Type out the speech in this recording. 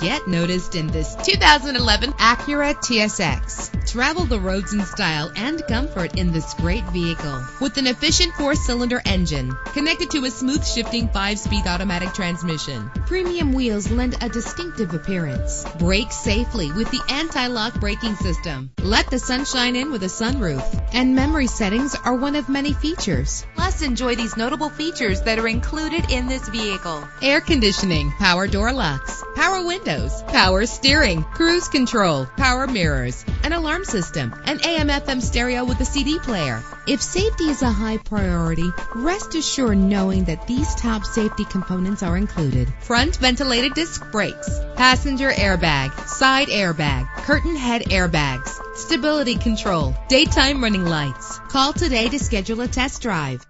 Get noticed in this 2011 Acura TSX. Travel the roads in style and comfort in this great vehicle. With an efficient four-cylinder engine connected to a smooth shifting five-speed automatic transmission. Premium wheels lend a distinctive appearance. Brake safely with the anti-lock braking system. Let the sunshine in with a sunroof. And memory settings are one of many features. Plus, enjoy these notable features that are included in this vehicle. Air conditioning, power door locks, power windows, power steering, cruise control, power mirrors, an alarm system, an AM FM stereo with a CD player. If safety is a high priority, rest assured knowing that these top safety components are included. Front ventilated disc brakes, passenger airbag, side airbag, curtain head airbags, stability control, daytime running lights. Call today to schedule a test drive.